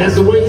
That's the way